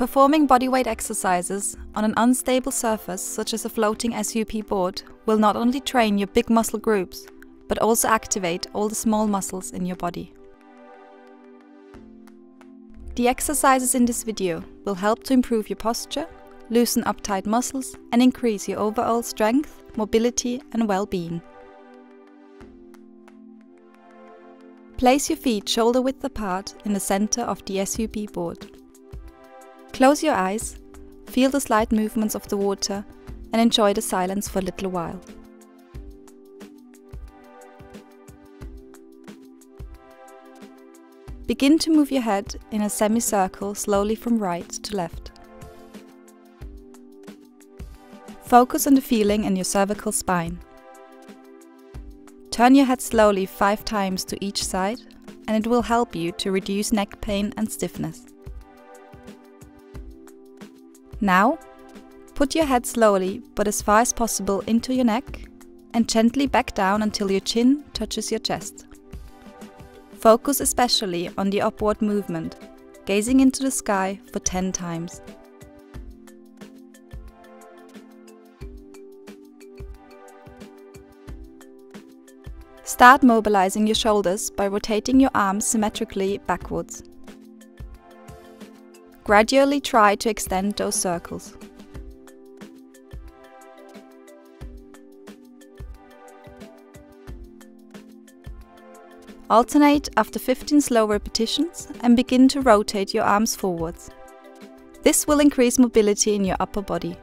Performing bodyweight exercises on an unstable surface such as a floating SUP board will not only train your big muscle groups, but also activate all the small muscles in your body. The exercises in this video will help to improve your posture, loosen up tight muscles and increase your overall strength, mobility and well-being. Place your feet shoulder width apart in the center of the SUP board. Close your eyes, feel the slight movements of the water and enjoy the silence for a little while. Begin to move your head in a semicircle slowly from right to left. Focus on the feeling in your cervical spine. Turn your head slowly five times to each side and it will help you to reduce neck pain and stiffness. Now, put your head slowly but as far as possible into your neck and gently back down until your chin touches your chest. Focus especially on the upward movement, gazing into the sky for 10 times. Start mobilizing your shoulders by rotating your arms symmetrically backwards. Gradually try to extend those circles. Alternate after 15 slow repetitions and begin to rotate your arms forwards. This will increase mobility in your upper body.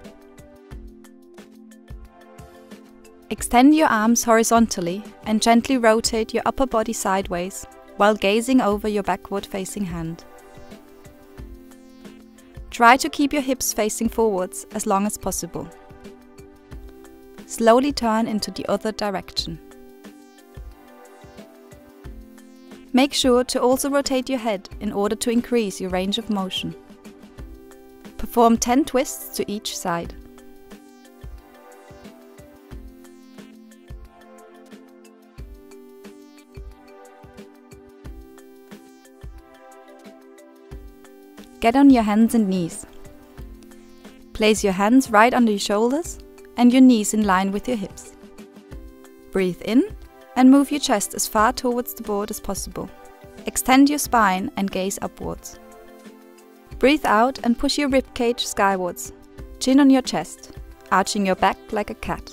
Extend your arms horizontally and gently rotate your upper body sideways while gazing over your backward facing hand. Try to keep your hips facing forwards as long as possible. Slowly turn into the other direction. Make sure to also rotate your head in order to increase your range of motion. Perform 10 twists to each side. Get on your hands and knees. Place your hands right under your shoulders and your knees in line with your hips. Breathe in and move your chest as far towards the board as possible. Extend your spine and gaze upwards. Breathe out and push your ribcage skywards, chin on your chest, arching your back like a cat.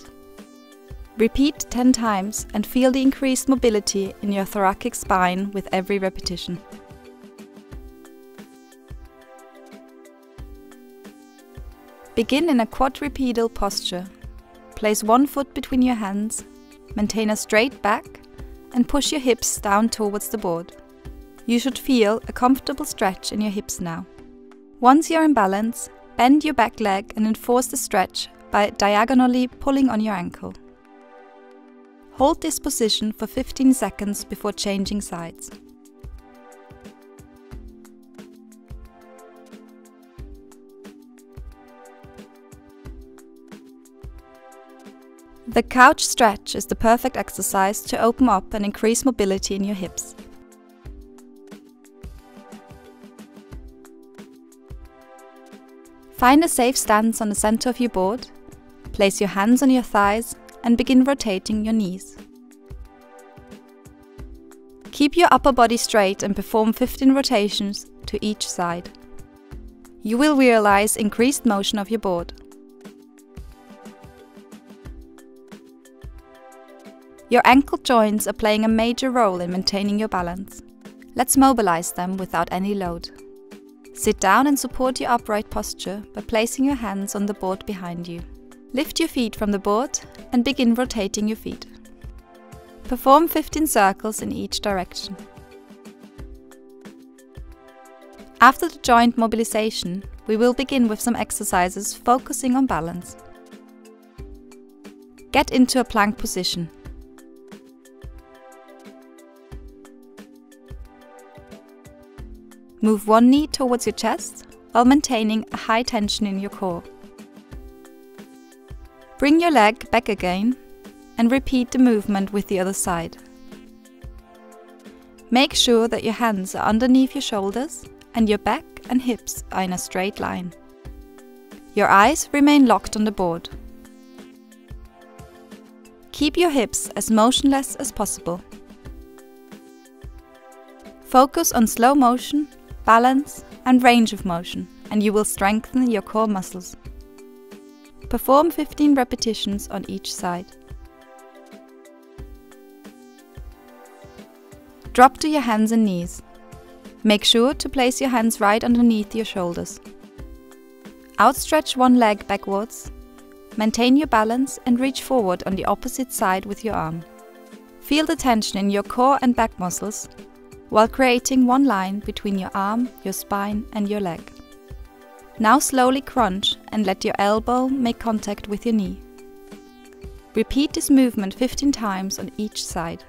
Repeat 10 times and feel the increased mobility in your thoracic spine with every repetition. Begin in a quadrupedal posture. Place one foot between your hands, maintain a straight back, and push your hips down towards the board. You should feel a comfortable stretch in your hips now. Once you're in balance, bend your back leg and enforce the stretch by diagonally pulling on your ankle. Hold this position for 15 seconds before changing sides. The couch stretch is the perfect exercise to open up and increase mobility in your hips. Find a safe stance on the center of your board, place your hands on your thighs and begin rotating your knees. Keep your upper body straight and perform 15 rotations to each side. You will realize increased motion of your board. Your ankle joints are playing a major role in maintaining your balance. Let's mobilize them without any load. Sit down and support your upright posture by placing your hands on the board behind you. Lift your feet from the board and begin rotating your feet. Perform 15 circles in each direction. After the joint mobilization, we will begin with some exercises focusing on balance. Get into a plank position Move one knee towards your chest while maintaining a high tension in your core. Bring your leg back again and repeat the movement with the other side. Make sure that your hands are underneath your shoulders and your back and hips are in a straight line. Your eyes remain locked on the board. Keep your hips as motionless as possible. Focus on slow motion, balance and range of motion and you will strengthen your core muscles. Perform 15 repetitions on each side. Drop to your hands and knees. Make sure to place your hands right underneath your shoulders. Outstretch one leg backwards. Maintain your balance and reach forward on the opposite side with your arm. Feel the tension in your core and back muscles while creating one line between your arm, your spine and your leg. Now slowly crunch and let your elbow make contact with your knee. Repeat this movement 15 times on each side.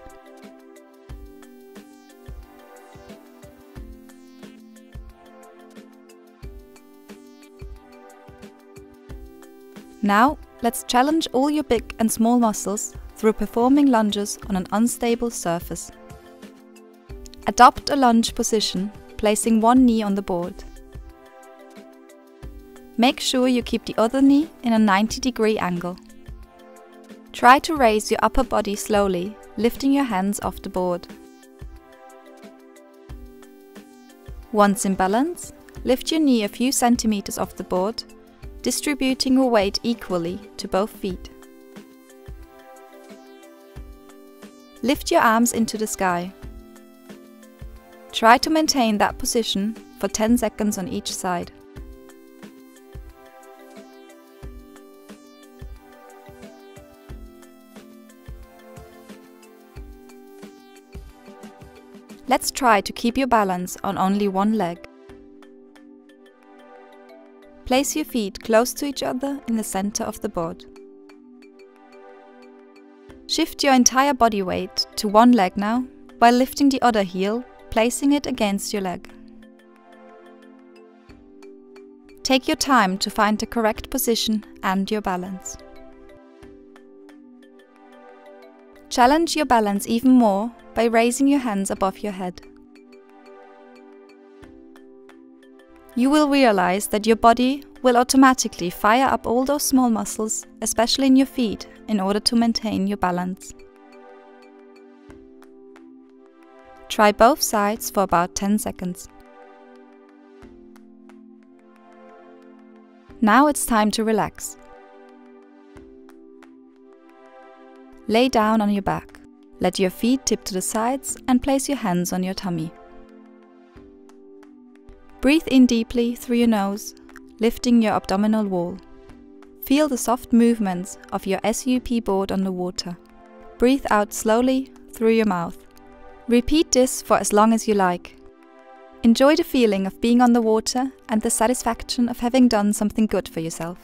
Now, let's challenge all your big and small muscles through performing lunges on an unstable surface. Adopt a lunge position, placing one knee on the board. Make sure you keep the other knee in a 90 degree angle. Try to raise your upper body slowly, lifting your hands off the board. Once in balance, lift your knee a few centimeters off the board, distributing your weight equally to both feet. Lift your arms into the sky. Try to maintain that position for 10 seconds on each side. Let's try to keep your balance on only one leg. Place your feet close to each other in the center of the board. Shift your entire body weight to one leg now, while lifting the other heel, placing it against your leg. Take your time to find the correct position and your balance. Challenge your balance even more by raising your hands above your head. You will realize that your body will automatically fire up all those small muscles, especially in your feet, in order to maintain your balance. Try both sides for about 10 seconds. Now it's time to relax. Lay down on your back. Let your feet tip to the sides and place your hands on your tummy. Breathe in deeply through your nose, lifting your abdominal wall. Feel the soft movements of your SUP board on the water. Breathe out slowly through your mouth. Repeat this for as long as you like. Enjoy the feeling of being on the water and the satisfaction of having done something good for yourself.